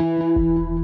Música